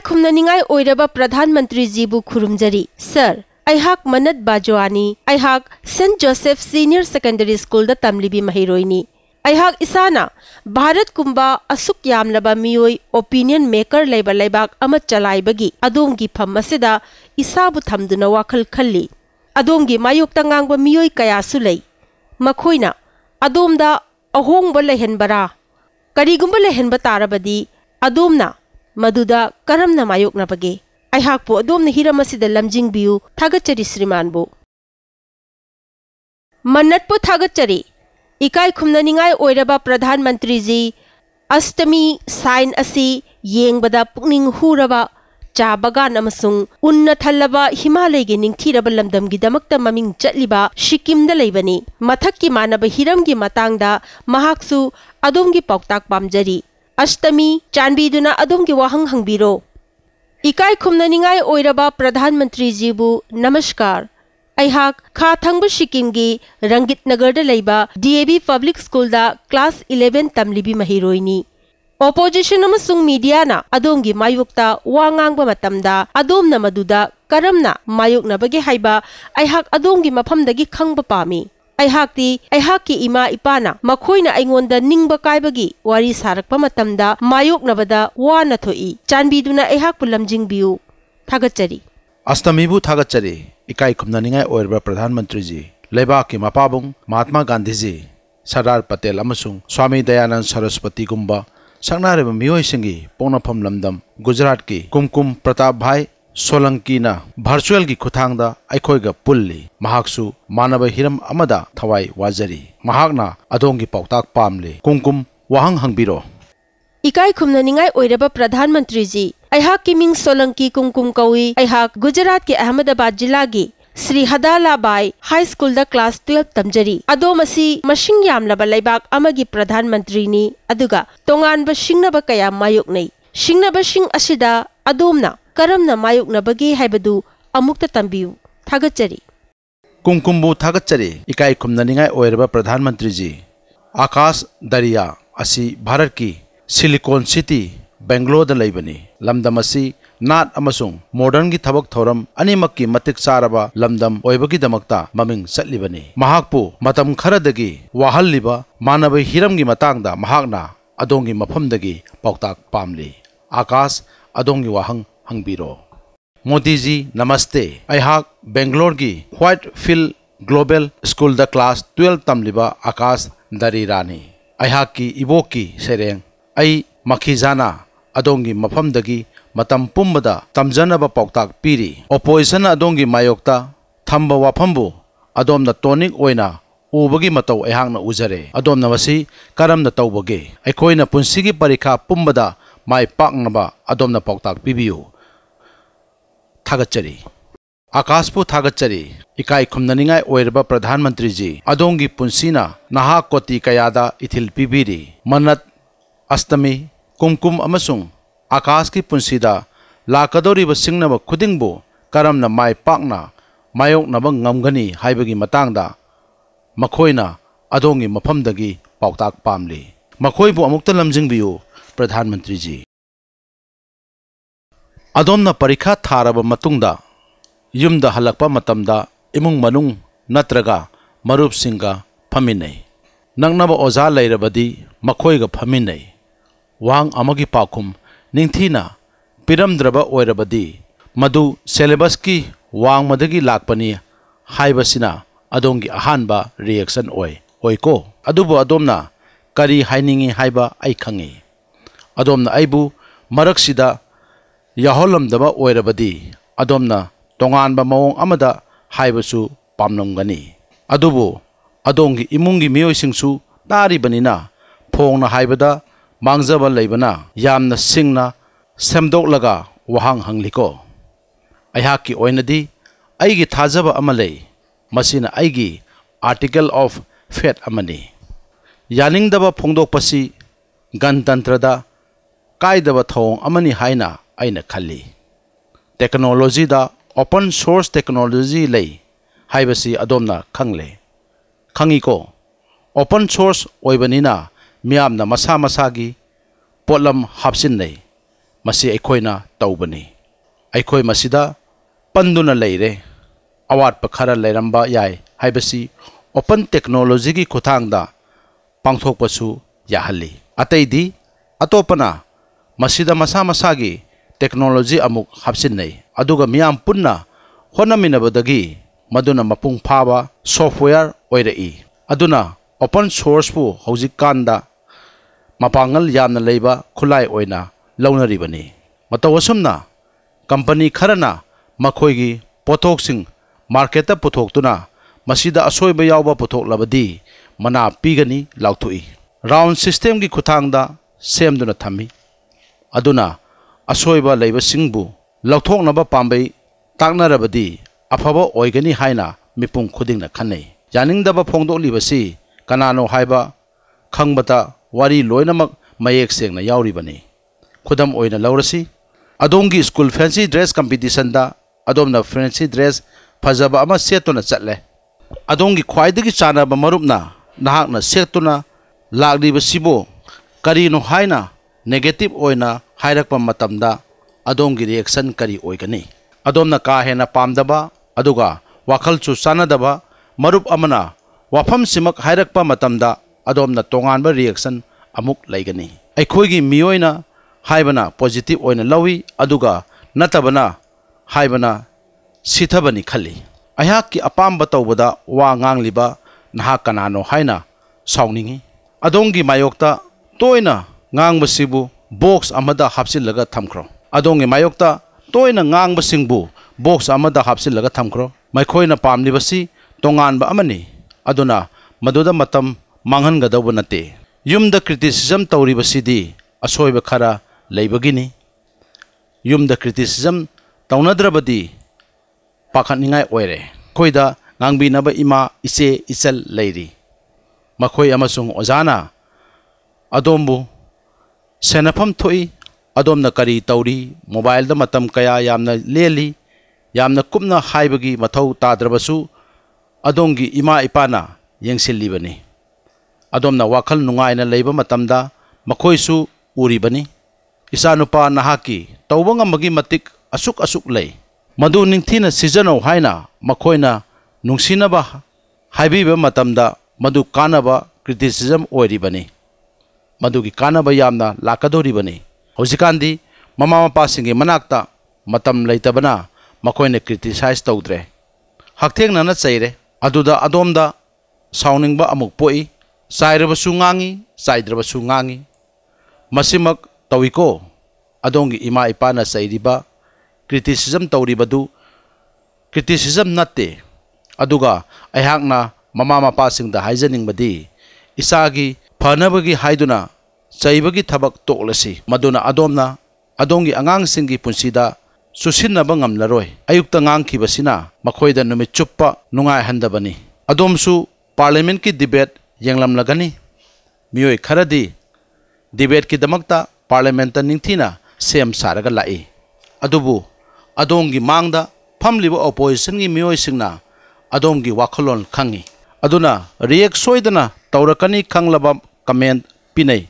खुमननिंगाई ओइरबा प्रधानमंत्री जीबु खुरुमजरी सर अहाक मनत बाजवानी अहाक Saint Joseph senior secondary school the तमलिबी महिरोइनी अहाक इसाना भारत यामलबा मियोई ओपिनियन मेकर लेबा चलाइबगी फम इसाबु थमदुना वाखल खल्ली अदोंगी मायोक्ता ngang मियोई कयासु लै मखोइना अदोमदा अहोंग लेहनबरा करीगुंबा लेहनबा मदुदा करम ना मायोक ना अदोम ना हिरम थागचरी श्रीमान बो मन्नत इकाय थागचरी इकाई खुमना निगाय जी अष्टमी साइन असी येंग बदा पुकनिंग चा बगान उन्न थल्लबा हिमालय गे निंखिरब लमदम गि दमकत ममिंग चलिबा सिक्किम द मथक की मानव हिरम गि मतांगदा महाक्सु अदोम गि ꯑꯁꯇꯃꯤ ꯆꯥꯟꯕꯤꯗꯨꯅ ꯑꯗꯣꯝꯒꯤ ꯋꯥꯍꯪ ꯍꯪꯕꯤꯔꯣ ꯏꯀꯥꯏ ꯈꯨꯝꯅꯅꯤꯡꯉꯥꯏ ꯑꯣꯏꯔꯕ ꯄ꯭ꯔꯙꯥꯟ ꯃꯟꯇ꯭ꯔꯤꯖꯤꯕꯨ ꯅꯃꯁꯀꯥꯔ ꯑꯩꯍꯥꯛ ꯈꯥ ꯊꯪꯕ ꯁꯤꯛꯀꯤꯝꯒꯤ ꯔꯪꯒꯤꯠ ꯅꯒꯔꯗ ꯂꯩꯕ ꯗꯤꯑꯦꯕꯤ ꯄꯕ꯭ꯂꯤꯛ ꯁ꯭ꯀꯨꯜꯗ ꯀ꯭ꯂꯥꯁ ꯏꯂꯦꯚꯦꯟ ꯇꯝꯂꯤꯕꯤ ꯃꯍꯩꯔꯣꯏꯅꯤ ꯑꯣꯄꯣꯖꯤꯁꯟ ꯑꯃꯁꯨꯡ ꯃꯤꯗꯤꯌꯥꯅ ꯑꯗꯣꯝꯒꯤ ꯃꯥꯌꯣꯛꯇ ꯋꯥ ꯉꯥꯡꯕ ꯃꯇꯝꯗ ꯑꯗꯣꯝꯅ ꯃꯗꯨꯗ ꯀꯔꯝꯅ ꯃꯥꯌꯣꯛꯅꯕꯒꯦ ꯍꯥꯏꯕ ꯑꯩꯍꯥꯛ ꯑꯗꯣꯝꯒꯤ ꯃꯐꯝꯗꯒꯤ ꯈꯪꯕ ꯄꯥꯝꯃꯤ ꯑꯩꯍꯥꯛꯇꯤ ꯑꯩꯍꯥꯛꯀꯤ ꯏꯃꯥ ꯏꯄꯥꯅ ꯃꯈꯣꯏꯅ ꯑꯩꯉꯣꯟꯗ ꯅꯤꯡꯕ ꯀꯥꯏꯕꯒꯤ ꯋꯥꯔꯤ ꯁꯥꯔꯛꯄ ꯃꯇꯝꯗ ꯃꯥꯌꯣꯛꯅꯕꯗ ꯋꯥꯅ ꯊꯣꯛꯏ ꯆꯥꯟꯕꯤꯗꯨꯅ ꯑꯩꯍꯥꯛꯄꯨ ꯂꯝꯖꯤꯡꯕꯤꯌꯨ ꯊꯥꯒꯠꯆꯔꯤ ꯑꯁꯇꯃꯤꯕꯨ ꯊꯥꯒꯠꯆꯔꯤ ꯏꯀꯥꯏ ꯈꯨꯝꯅꯅꯤꯡꯉꯥꯏ ꯑꯣꯏꯔꯕ ꯄ꯭ꯔꯙꯥꯟ ꯃꯟꯇ꯭ꯔꯤꯖꯤ ꯂꯩꯕꯥꯛꯀꯤ ꯃꯄꯥꯕꯨꯡ ꯃꯍꯥꯠꯃꯥ ꯒꯥꯟꯙꯤꯖꯤ ꯁꯔꯗꯥꯔ ꯄꯇꯦꯜ ꯑꯃꯁꯨꯡ ꯁ꯭ꯋꯥꯃꯤ ꯗꯌꯥꯅꯟ ꯁꯔꯁꯄꯇꯤꯒꯨꯝꯕ ꯁꯛꯅꯔꯤꯕ ꯃꯤꯑꯣꯏꯁꯤꯡꯒꯤ ꯄꯣꯛꯅꯐꯝ ꯂꯝꯗꯝ ꯒꯨꯖꯔꯥꯠꯀꯤ ꯀꯨꯝꯀꯨꯝ ꯄ꯭ꯔꯇꯥꯞ ꯚꯥꯏ सोलंकीना भर्चुअल की खुथांगदा अखोइगा पुल्ली मानव हिरम थवाई वाजरी महाकना अदोंगी पाउताक पामले कुमकुम वाहंग हंगबिरो इकाई खुमननिंगाई ओइरबा प्रधानमंत्री जी की मिंग सोलंकी कुमकुम कौई गुजरात के अहमदाबाद जिला की Shri Hadalabai high school the class 12 तमजरी अदोमसी मशिंग यामलबा लेबाक अमगी प्रधानमंत्री नी अदुगा तोंगानबा सिंगनबा कया मायोकनै सिंगनबा सिंग असिदा अदोमना करमना मायुकनबगे हाइबदु अमुक्ता तंबियु थागचरी इकाई ओइरबा प्रधानमंत्री जी आकाश दरिया असि भारत की सिलिकॉन सिटी बेंगलोर लेबनी लमदम असि नाट मॉडर्न की थबक थोरम अनिमक की मतिक सारबा लमदम दमक्ता ममिंग महाकपु मतम खरदगी वाहल्लिबा मानव हिरम की आकाश अदोंगी वाहंग हंगबीरो मोदी जी, नमस्ते। अहाक बेंगलोर की white field global school the class twelve तमलिबा आकाश दरीरानी अहाक की इबोक की सेरेंग। अई मखीजाना अदोंगी मफमदगी मतम पुम्बदा तमजनब पौताक पीरी। ओपोजिशन अदोंगी मायोक्ता थंब वाफमबु अदोमना टोनिक ओइना उबगी मतौ अहांगना उजरे। अदोमना वसी करमना तौबगे। अखोइना पुंसिगी परीक्षा पुम्बदा माय पाकनबा अदोमना पौताक पीबियु। थागचरी आकाशपु थागचरी इकाई खुमननिंगाई ओइरबा प्रधानमंत्री जी अदोंगी पुंसीना नहा कोटी कयादा इथिल पीबीरी। मनत अष्टमी, कुमकुम अमसुंग। आकाश की पुंसीदा लाकदोरिबा सिंगनबा खुदिंगबु करमना माय पाकना मायोकनबा ngamgani हाइबगी अदोंगी मफमदगी पाउताक पामली। मखोइबु अमुक्ता प्रधानमंत्री जी। अदोमना परीक्षा थारब मतुंगदा, युमदा इमुंग मनुंग नत्रगा, मरुप सिंगा फमिनै नंगनब ओजा लैरबदी मखोइगा फमिनै वांग अमगी पाखुम, निंथीना, पिरमद्रबा ओइरबदी मधु सिलेबस की वांग मदगी लाकपनी हाइबसिना अदोंगी अहानबा रिएक्शन ओइ ओइको अदुबो अदोमना, करी हाइनिंगी हाइबा आई अदोमना आइबु मरक सिदा याहोलमदबा ओइरबदी अदोमना तोंगानबा मवोंग अमदा हाइबसु पामनमगनी अदुबु अदोंगी इमुंगी मियोइसिंगसु तारिबनिना फोंगना हाइबदा मांगजबा लेबना यामना सिंगना सेमदोकलगा वहांग ꯑꯩꯍꯥꯛꯀꯤ ꯑꯣꯏꯅꯗꯤ ꯑꯩꯒꯤ ꯊꯥꯖꯕ ꯑꯃ ꯂꯩ, ꯃꯁꯤꯅ ꯑꯩꯒꯤ ꯑꯥꯔꯇꯤꯀꯜ ꯑꯣꯐ ꯐꯦꯠ ꯑꯃꯅꯤ ꯌꯥꯅꯤꯡꯗꯕ ꯐꯣꯡꯗꯣꯛꯄꯁꯤ ꯒꯅꯇꯟꯇ꯭ꯔꯗ ꯀꯥꯏꯗꯕ ꯊꯧꯑꯣꯡ ꯑꯃꯅꯤ ꯍꯥꯏꯅ ꯑꯩꯅ ꯈꯜꯂꯤ ꯇꯦꯛꯅꯣꯂꯣꯖꯤꯗ ꯑꯣꯄꯟ ꯁꯣꯔꯁ ꯇꯦꯛꯅꯣꯂꯣꯖꯤ ꯂꯩ ꯍꯥꯏꯕꯁꯤ ꯑꯗꯣꯝꯅ ꯈꯪꯂꯦ ꯈꯪꯉꯤꯀꯣ ꯑꯣꯄꯟ ꯁꯣꯔꯁ ꯑꯣꯏꯕꯅꯤꯅ ꯃꯤꯌꯥꯝꯅ ꯃꯁꯥ ꯃꯁꯥꯒꯤ ꯄꯣꯠꯂꯝ ꯍꯥꯞꯆꯤꯟꯅꯩ ꯃꯁꯤ ꯑꯩꯈꯣꯏꯅ ꯇꯧꯕꯅꯤ ꯑꯩꯈꯣꯏ ꯃꯁꯤꯗ ꯄꯟꯗꯨꯅ ꯂꯩꯔꯦ ꯑꯋꯥꯠꯄ ꯈꯔ ꯂꯩꯔꯝꯕ ꯌꯥꯏ ꯍꯥꯏꯕꯁꯤ ꯑꯣꯄꯟ ꯇꯦꯛꯅꯣꯂꯣꯖꯤꯒꯤ ꯈꯨꯠꯊꯥꯡꯗ ꯄꯥꯡꯊꯣꯛꯄꯁꯨ ꯌꯥꯍꯜꯂꯤ ꯑꯇꯩꯗꯤ ꯑꯇꯣꯞꯄꯅ ꯃꯁꯤꯗ ꯃꯁꯥ ꯃꯁꯥꯒꯤ ꯇꯦꯛꯅꯣꯂꯣꯖꯤ ꯑꯃꯨꯛ ꯍꯥꯞꯆꯤꯟꯅꯩ ꯑꯗꯨꯒ ꯃꯤꯌꯥꯝ ꯄꯨꯟꯅ ꯍꯣꯠꯅꯃꯤꯟꯅꯕꯗꯒꯤ ꯃꯗꯨꯅ ꯃꯄꯨꯡ ꯐꯥꯕ ꯁꯣꯐꯋꯦꯌꯔ ꯑꯣꯏꯔꯛꯏ ꯑꯗꯨꯅ ꯑꯣꯄꯟ ꯁꯣꯔꯁꯄꯨ ꯍꯧꯖꯤꯛꯀꯥꯟꯗ ꯃꯄꯥꯡꯒꯜ ꯌꯥꯝꯅ ꯂꯩꯕ ꯈꯨꯠꯂꯥꯏ ꯑꯣꯏꯅ ꯂꯧꯅꯔꯤꯕꯅꯤ ꯃꯇꯧ ꯑꯁꯨꯝꯅ ꯀꯝꯄꯅꯤ ꯈꯔꯅ ꯃꯈꯣꯏꯒꯤ ꯄꯣꯠꯊꯣꯛꯁꯤꯡ ꯃꯥꯔꯀꯦꯠꯇ ꯄꯨꯊꯣꯛꯇꯨꯅ ꯃꯁꯤꯗ ꯑꯁꯣꯏꯕ ꯌꯥꯎꯕ ꯄꯨꯊꯣꯛꯂꯕꯗꯤ ꯃꯅꯥ ꯄꯤꯒꯅꯤ ꯂꯥꯎꯊꯣꯛꯏ ꯔꯥꯎꯟ ꯁꯤꯁꯇꯦꯝꯒꯤ ꯈꯨꯠꯊꯥꯡꯗ ꯁꯦꯝꯗꯨꯅ ꯊꯝꯃꯤ ꯑꯗꯨꯅ ꯑꯁꯣꯏꯕ ꯂꯩꯕꯁꯤꯡꯕꯨ ꯂꯧꯊꯣꯛꯅꯕ ꯄꯥꯝꯕꯩ ꯇꯥꯛꯅꯔꯕꯗꯤ ꯑꯐꯕ ꯑꯣꯏꯒꯅꯤ ꯍꯥꯏꯅ ꯃꯤꯄꯨꯝ ꯈꯨꯗꯤꯡꯅ ꯈꯟꯅꯩ ꯌꯥꯅꯤꯡꯗꯕ ꯐꯣꯡꯗꯣꯛꯂꯤꯕꯁꯤ ꯀꯅꯥꯅꯣ ꯍꯥꯏꯕ ꯈꯪꯕꯗ ꯋꯥꯔꯤ ꯂꯣꯏꯅꯃꯛ ꯃꯌꯦꯛ ꯁꯦꯡꯅ ꯌꯥꯎꯔꯤꯕꯅꯤ ꯈꯨꯗꯝ ꯑꯣꯏꯅ ꯂꯧꯔꯁꯤ ꯑꯗꯣꯝꯒꯤ ꯁ꯭ꯀꯨꯜ ꯐꯦꯟꯁꯤ ꯗ꯭ꯔꯦꯁ ꯀꯝꯄꯤꯇꯤꯁꯟꯗ ꯑꯗꯣꯝꯅ ꯐꯦꯟꯁꯤ ꯗ꯭ꯔꯦꯁ ꯐꯖꯕ ꯑꯃ ꯁꯦꯠꯇꯨꯅ ꯆꯠꯂꯦ ꯑꯗꯣꯝꯒꯤ ꯈ꯭ꯋꯥꯏꯗꯒꯤ ꯆꯥꯟꯅꯕ ꯃꯔꯨꯞꯅ ꯅꯍꯥꯛꯅ ꯁꯦꯠꯇꯨꯅ ꯂꯥꯛꯂꯤꯕꯁꯤꯕꯨ ꯀꯔꯤꯅꯣ ꯍꯥꯏꯅ ꯅꯦꯒꯦꯇꯤꯚ ꯑꯣꯏꯅ ꯍꯥꯏꯔꯛꯄ ꯃꯇꯝꯗ ꯑꯗꯣꯝꯒꯤ ꯔꯤꯑꯦꯛꯁꯟ ꯀꯔꯤ ꯑꯣꯏꯒꯅꯤ ꯑꯗꯣꯝꯅ ꯀꯥ ꯍꯦꯟꯅ ꯄꯥꯝꯗꯕ ꯑꯗꯨꯒ ꯋꯥꯈꯜꯁꯨ ꯆꯥꯟꯅꯗꯕ ꯃꯔꯨꯞ ꯑꯃꯅ ꯋꯥꯐꯝꯁꯤꯃꯛ ꯍꯥꯏꯔꯛꯄ ꯃꯇꯝꯗ ꯑꯗꯣꯝꯅ ꯇꯣꯉꯥꯟꯕ ꯔꯤꯑꯦꯛꯁꯟ ꯑꯃꯨꯛ ꯂꯩꯒꯅꯤ ꯑꯩꯈꯣꯏꯒꯤ ꯃꯤꯑꯣꯏꯅ ꯍꯥꯏꯕꯅ ꯄꯣꯖꯤꯇꯤꯚ ꯑꯣꯏꯅ ꯂꯧꯏ ꯑꯗꯨꯒ ꯅꯠꯇꯕꯅ ꯍꯥꯏꯕꯅ ꯁꯤꯊꯕꯅꯤ ꯈꯜꯂꯤ ꯑꯩꯍꯥꯛꯀꯤ ꯑꯄꯥꯝꯕ ꯇꯧꯕꯗ ꯋꯥ ꯉꯥꯡꯂꯤꯕ ꯅꯍꯥꯛ ꯀꯅꯥꯅꯣ ꯍꯥꯏꯅ ꯁꯥꯎꯅꯤꯡꯉꯤ ꯑꯗꯣꯝꯒꯤ ꯃꯥꯌꯣꯛꯇ ꯇꯣꯏꯅ ꯉꯥꯡꯕꯁꯤꯕꯨ ꯕꯣꯛꯁ ꯑꯃꯗ ꯍꯥꯞꯆꯤꯜꯂꯒ ꯊꯝꯈ꯭ꯔꯣ ꯑꯗꯣꯝꯒꯤ ꯃꯥꯌꯣꯛꯇ ꯇꯣꯏꯅ ꯉꯥꯡꯕꯁꯤꯡꯕꯨ ꯕꯣꯛꯁ ꯑꯃꯗ ꯍꯥꯞꯆꯤꯜꯂꯒ ꯊꯝꯈ꯭ꯔꯣ ꯃꯈꯣꯏꯅ ꯄꯥꯝꯂꯤꯕꯁꯤ ꯇꯣꯉꯥꯟꯕ ꯑꯃꯅꯤ ꯑꯗꯨꯅ ꯃꯗꯨꯗ ꯃꯇꯝ ꯃꯥꯡꯍꯟꯒꯗꯧꯕ ꯅꯠꯇꯦ ꯌꯨꯝꯗ ꯀ꯭ꯔꯤꯇꯤꯁꯤꯖꯝ ꯇꯧꯔꯤꯕꯁꯤꯗꯤ ꯑꯁꯣꯏꯕ ꯈꯔ ꯂꯩꯕꯒꯤꯅꯤ ꯌꯨꯝꯗ ꯀ꯭ꯔꯤꯇꯤꯁꯤꯖꯝ ꯇꯧꯅꯗ꯭ꯔꯕꯗꯤ ꯄꯥꯈꯠꯅꯤꯡꯉꯥꯏ ꯑꯣꯏꯔꯦ ꯑꯩꯈꯣꯏꯗ ꯉꯥꯡꯕꯤꯅꯕ ꯏꯃꯥ ꯏꯆꯦ ꯏꯆꯜ ꯂꯩꯔꯤ ꯃꯈꯣꯏ ꯑꯃꯁꯨꯡ ꯑꯣꯖꯥꯅ ꯑꯗꯣꯝꯕꯨ ꯁꯦꯟꯅꯐꯝ ꯊꯣꯛꯏ ꯑꯗꯣꯝꯅ ꯀꯔꯤ ꯇꯧꯔꯤ ꯃꯣꯕꯥꯏꯜꯗ ꯃꯇꯝ ꯀꯌꯥ ꯌꯥꯝꯅ ꯂꯦꯜꯂꯤ ꯌꯥꯝꯅ ꯀꯨꯞꯅ ꯍꯥꯏꯕꯒꯤ ꯃꯊꯧ ꯇꯥꯗ꯭ꯔꯕꯁꯨ ꯑꯗꯣꯝꯒꯤ ꯏꯃꯥ ꯏꯄꯥꯅ ꯌꯦꯡꯁꯤꯜꯂꯤꯕꯅꯤ ꯑꯗꯣꯝꯅ ꯋꯥꯈꯜ ꯅꯨꯡꯉꯥꯏꯅ ꯂꯩꯕ ꯃꯇꯝꯗ ꯃꯈꯣꯏꯁꯨ ꯎꯔꯤꯕꯅꯤ ꯏꯆꯥꯅꯨꯄꯥ ꯅꯍꯥꯛꯀꯤ ꯇꯧꯕ ꯉꯝꯕꯒꯤ ꯃꯇꯤꯛ ꯑꯁꯨꯛ ꯑꯁꯨꯛ ꯂꯩ ꯃꯗꯨ ꯅꯤꯡꯊꯤꯅ ꯁꯤꯖꯤꯟꯅꯧ ꯍꯥꯏꯅ ꯃꯈꯣꯏꯅ ꯅꯨꯡꯁꯤꯅꯕ ꯍꯥꯏꯕꯤꯕ ꯃꯇꯝꯗ ꯃꯗꯨ ꯀꯥꯟꯅꯕ ꯀ꯭ꯔꯤꯇꯤꯁꯤꯖꯝ ꯑꯣꯏꯔꯤꯕꯅꯤ ꯃꯗꯨꯒꯤ ꯀꯥꯟꯅꯕ ꯌꯥꯝꯅ ꯂꯥꯛꯀꯗꯧꯔꯤꯕꯅꯤ ꯍꯧꯖꯤꯛꯀꯥꯟꯗꯤ ꯃꯃꯥ ꯃꯄꯥꯁꯤꯡꯒꯤ ꯃꯅꯥꯛꯇ ꯃꯇꯝ ꯂꯩꯇꯕꯅ ꯃꯈꯣꯏꯅ ꯀ꯭ꯔꯤꯇꯤꯁꯥꯏꯖ ꯇꯧꯗ꯭ꯔꯦ ꯍꯛꯊꯦꯡꯅꯅ ꯆꯩꯔꯦ ꯑꯗꯨꯗ ꯑꯗꯣꯝꯗ ꯁꯥꯎꯅꯤꯡꯕ ꯑꯃꯨꯛ ꯄꯣꯛꯏ ꯆꯥꯏꯔꯕꯁꯨ ꯉꯥꯡꯉꯤ ꯆꯥꯏꯗ꯭ꯔꯕꯁꯨ ꯉꯥꯡꯉꯤ ꯃꯁꯤꯃꯛ ꯇꯧꯏꯀꯣ ꯑꯗꯣꯝꯒꯤ ꯏꯃꯥ ꯏꯄꯥꯅ ꯆꯩꯔꯤꯕ ꯀ꯭ꯔꯤꯇꯤꯁꯤꯖꯝ ꯇꯧꯔꯤꯕꯗꯨ ꯀ꯭ꯔꯤꯇꯤꯁꯤꯖꯝ ꯅꯠꯇꯦ ꯑꯗꯨꯒ ꯑꯩꯍꯥꯛꯅ ꯃꯃꯥ ꯃꯄꯥꯁꯤꯡꯗ ꯍꯥꯏꯖꯅꯤꯡꯕꯗꯤ ꯏꯆꯥꯒꯤ ꯐꯅꯕꯒꯤ ꯍꯥꯏꯗꯨꯅ ꯆꯩꯕꯒꯤ ꯊꯕꯛ ꯇꯣꯛꯂꯁꯤ ꯃꯗꯨꯅ ꯑꯗꯣꯝꯅ ꯑꯗꯣꯝꯒꯤ ꯑꯉꯥꯡꯁꯤꯡꯒꯤ ꯄꯨꯟꯁꯤꯗ ꯆꯨꯁꯤꯟꯅꯕ ꯉꯝꯂꯔꯣꯏ ꯑꯌꯨꯛꯇ ꯉꯥꯡꯈꯤꯕꯁꯤꯅ ꯃꯈꯣꯏꯗ ꯅꯨꯃꯤꯠ ꯆꯨꯞꯄ ꯅꯨꯡꯉꯥꯏꯍꯟꯗꯕꯅꯤ ꯑꯗꯣꯝꯁꯨ ꯄꯥꯔꯂꯤꯌꯥꯃꯦꯟꯠꯀꯤ ꯗꯤꯕꯦꯠ ꯌꯦꯡꯂꯝꯂꯒꯅꯤ ꯃꯤꯑꯣꯏ ꯈꯔꯗꯤ ꯗꯤꯕꯦꯠꯀꯤꯗꯃꯛꯇ ꯄꯥꯔꯂꯤꯌꯥꯃꯦꯟꯠꯇ ꯅꯤꯡꯊꯤꯅ ꯁꯦꯝ ꯁꯥꯔꯒ ꯂꯥꯛꯏ ꯑꯗꯨꯕꯨ ꯑꯗꯣꯝꯒꯤ ꯃꯥꯡꯗ ꯐꯝꯂꯤꯕ ꯑꯣꯄꯣꯖꯤꯁꯟꯒꯤ ꯃꯤꯑꯣꯏꯁꯤꯡꯅ ꯑꯗꯣꯝꯒꯤ ꯋꯥꯈꯜꯂꯣꯟ ꯈꯪꯉꯤ ꯑꯗꯨꯅ ꯔꯤꯌꯦꯛ ꯁꯣꯏꯗꯅ ꯇꯧꯔꯛꯀꯅꯤ ꯈꯪꯂꯕ ꯀꯃꯦꯟ ꯄꯤꯅꯩ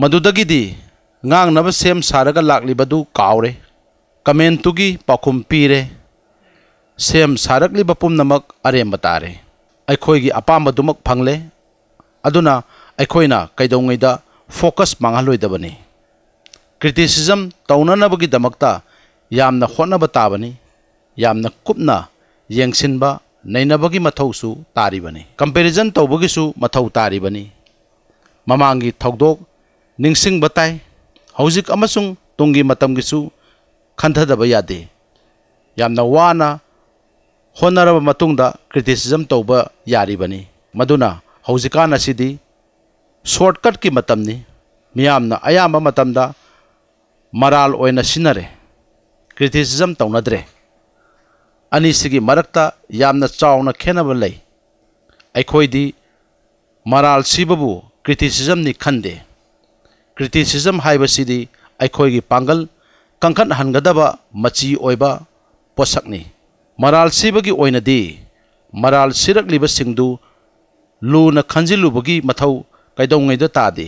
ꯃꯗꯨꯗꯒꯤꯗꯤ ꯉꯥꯡꯅꯕ ꯁꯦꯝ ꯁꯥꯔꯒ ꯂꯥꯛꯂꯤꯕꯗꯨ ꯀꯥꯎꯔꯦ ꯀꯃꯦꯟꯇꯨꯒꯤ ꯄꯥꯎꯈꯨꯝ ꯄꯤꯔꯦ ꯁꯦꯝ ꯁꯥꯔꯛꯂꯤꯕ ꯄꯨꯝꯅꯃꯛ ꯑꯔꯦꯝꯕ ꯇꯥꯔꯦ ꯑꯩꯈꯣꯏꯒꯤ ꯑꯄꯥꯝꯕꯗꯨꯃꯛ ꯐꯪꯂꯦ ꯑꯗꯨꯅ ꯑꯩꯈꯣꯏꯅ ꯀꯩꯗꯧꯉꯩꯗ ꯐꯣꯀꯁ ꯃꯥꯡꯍꯜꯂꯣꯏꯗꯕꯅꯤ ꯀ꯭ꯔꯤꯇꯤꯁꯤꯖꯝ ꯇꯧꯅꯅꯕꯒꯤꯗꯃꯛꯇ ꯌꯥꯝꯅ ꯍꯣꯠꯅꯕ ꯇꯥꯕꯅꯤ ꯌꯥꯝꯅ ꯀꯨꯞꯅ ꯌꯦꯡꯁꯤꯟꯕ ꯅꯩꯅꯕꯒꯤ ꯃꯊꯧꯁꯨ ꯇꯥꯔꯤꯕꯅꯤ ꯀꯝꯄꯦꯔꯤꯖꯟ ꯇꯧꯕꯒꯤꯁꯨ ꯃꯊꯧ ꯇꯥꯔꯤꯕꯅꯤ ꯃꯃꯥꯡꯒꯤ ꯊꯧꯗꯣꯛ ꯅꯤꯡꯁꯤꯡꯕ ꯇꯥꯏ ꯍꯧꯖꯤꯛ ꯑꯃꯁꯨꯡ ꯇꯨꯡꯒꯤ ꯃꯇꯝꯒꯤꯁꯨ ꯈꯟꯊꯗꯕ ꯌꯥꯗꯦ ꯌꯥꯝꯅ ꯋꯥꯅ ꯍꯣꯠꯅꯔꯕ ꯃꯇꯨꯡꯗ ꯀ꯭ꯔꯤꯇꯤꯁꯤꯖꯝ ꯇꯧꯕ ꯌꯥꯔꯤꯕꯅꯤ ꯃꯗꯨꯅ ꯍꯧꯖꯤꯛꯀꯥꯟ ꯑꯁꯤꯗꯤ ꯁꯣꯔꯠꯀꯠꯀꯤ ꯃꯇꯝꯅꯤ ꯃꯤꯌꯥꯝꯅ ꯑꯌꯥꯝꯕ ꯃꯇꯝꯗ ꯃꯔꯥꯜ ꯑꯣꯏꯅ ꯁꯤꯟꯅꯔꯦ ꯀ꯭ꯔꯤꯇꯤꯁꯤꯖꯝ ꯇꯧꯅꯗ꯭ꯔꯦ ꯑꯅꯤꯁꯤꯒꯤ ꯃꯔꯛꯇ ꯌꯥꯝꯅ ꯆꯥꯎꯅ ꯈꯦꯠꯅꯕ ꯂꯩ ꯑꯩꯈꯣꯏꯗꯤ ꯃꯔꯥꯜ ꯁꯤꯕꯕꯨ ꯀ꯭ꯔꯤꯇꯤꯁꯤꯖꯝꯅꯤ ꯈꯟꯗꯦ ꯀ꯭ꯔꯤꯇꯤꯁꯤꯖꯝ ꯍꯥꯏꯕꯁꯤꯗꯤ ꯑꯩꯈꯣꯏꯒꯤ ꯄꯥꯡꯒꯜ ꯀꯟꯈꯠꯍꯟꯒꯗꯕ ꯃꯆꯤ ꯑꯣꯏꯕ ꯄꯣꯠꯁꯛꯅꯤ ꯃꯔꯥꯜ ꯁꯤꯕꯒꯤ ꯑꯣꯏꯅꯗꯤ ꯃꯔꯥꯜ ꯁꯤꯔꯛꯂꯤꯕꯁꯤꯡꯗꯨ ꯂꯨꯅ ꯈꯟꯖꯤꯜꯂꯨꯕꯒꯤ ꯃꯊꯧ ꯀꯩꯗꯧꯉꯩꯗ ꯇꯥꯗꯦ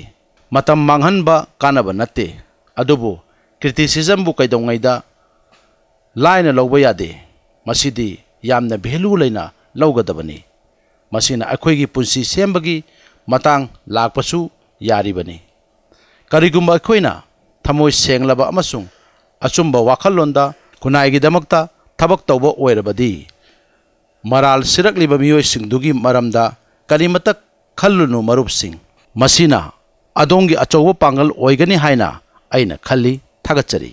ꯃꯇꯝ ꯃꯥꯡꯍꯟꯕ ꯀꯥꯟꯅꯕ ꯅꯠꯇꯦ ꯑꯗꯨꯕꯨ ꯀ꯭ꯔꯤꯇꯤꯁꯤꯖꯝꯕꯨ ꯀꯩꯗꯧꯉꯩꯗ ꯂꯥꯏꯅ ꯂꯧꯕ ꯌꯥꯗꯦ ꯃꯁꯤꯗꯤ ꯌꯥꯝꯅ ꯚꯦꯂꯨ ꯂꯩꯅ ꯂꯧꯒꯗꯕꯅꯤ ꯃꯁꯤꯅ ꯑꯩꯈꯣꯏꯒꯤ ꯄꯨꯟꯁꯤ ꯁꯦꯝꯕꯒꯤ ꯃꯇꯥꯡ ꯂꯥꯛꯄꯁꯨ ꯌꯥꯔꯤꯕꯅꯤ ꯀꯔꯤꯒꯨꯝꯕ ꯑꯩꯈꯣꯏꯅ ꯊꯃꯣꯏ ꯁꯦꯡꯂꯕ ꯑꯃꯁꯨꯡ ꯑꯆꯨꯝꯕ ꯋꯥꯈꯜꯂꯣꯟꯗ ꯈꯨꯟꯅꯥꯏꯒꯤꯗꯃꯛꯇ ꯊꯕꯛ ꯇꯧꯕ ꯑꯣꯏꯔꯕꯗꯤ ꯃꯔꯥꯜ ꯁꯤꯔꯛꯂꯤꯕ ꯃꯤꯑꯣꯏꯁꯤꯡꯗꯨꯒꯤ ꯃꯔꯝꯗ ꯀꯔꯤꯃꯇ ꯈꯜꯂꯨꯅꯨ ꯃꯔꯨꯞꯁꯤꯡ ꯃꯁꯤꯅ ꯑꯗꯣꯝꯒꯤ ꯑꯆꯧꯕ ꯄꯥꯡꯒꯜ ꯑꯣꯏꯒꯅꯤ ꯍꯥꯏꯅ ꯑꯩꯅ ꯈꯜꯂꯤ ꯊꯥꯒꯠꯆꯔꯤ